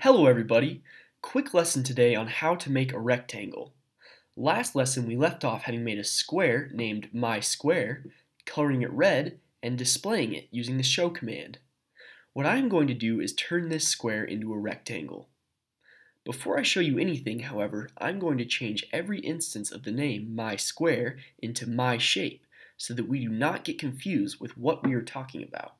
Hello everybody! Quick lesson today on how to make a rectangle. Last lesson we left off having made a square named my square, coloring it red, and displaying it using the show command. What I'm going to do is turn this square into a rectangle. Before I show you anything, however, I'm going to change every instance of the name my square into my shape so that we do not get confused with what we are talking about.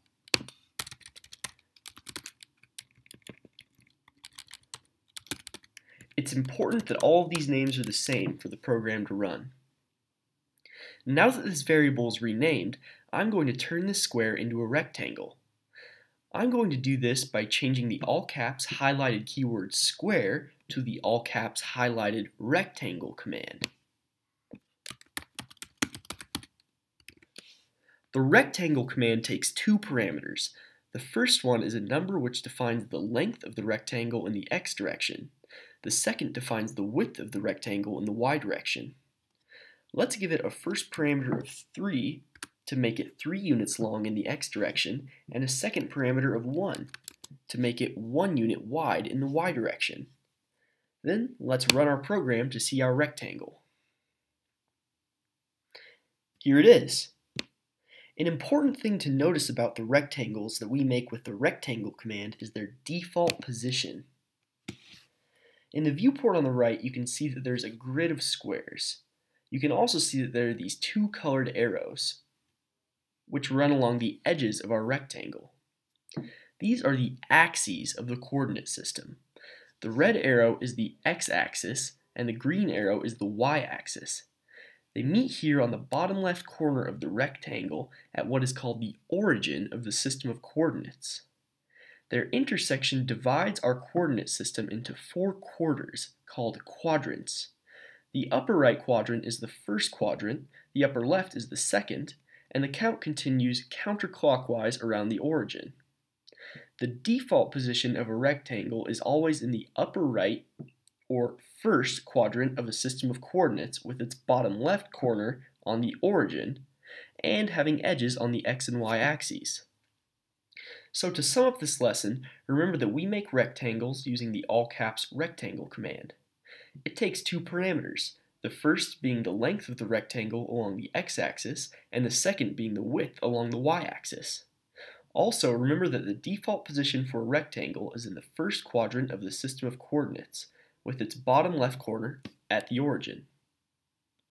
It's important that all of these names are the same for the program to run. Now that this variable is renamed, I'm going to turn this square into a rectangle. I'm going to do this by changing the all caps highlighted keyword square to the all caps highlighted rectangle command. The rectangle command takes two parameters. The first one is a number which defines the length of the rectangle in the x direction. The second defines the width of the rectangle in the y direction. Let's give it a first parameter of 3 to make it 3 units long in the x direction, and a second parameter of 1 to make it 1 unit wide in the y direction. Then let's run our program to see our rectangle. Here it is. An important thing to notice about the rectangles that we make with the rectangle command is their default position. In the viewport on the right, you can see that there's a grid of squares. You can also see that there are these two colored arrows, which run along the edges of our rectangle. These are the axes of the coordinate system. The red arrow is the x-axis, and the green arrow is the y-axis. They meet here on the bottom left corner of the rectangle at what is called the origin of the system of coordinates. Their intersection divides our coordinate system into four quarters, called quadrants. The upper right quadrant is the first quadrant, the upper left is the second, and the count continues counterclockwise around the origin. The default position of a rectangle is always in the upper right, or first quadrant of a system of coordinates with its bottom left corner on the origin, and having edges on the x and y axes. So to sum up this lesson, remember that we make rectangles using the all caps rectangle command. It takes two parameters, the first being the length of the rectangle along the x-axis, and the second being the width along the y-axis. Also, remember that the default position for a rectangle is in the first quadrant of the system of coordinates, with its bottom left corner at the origin.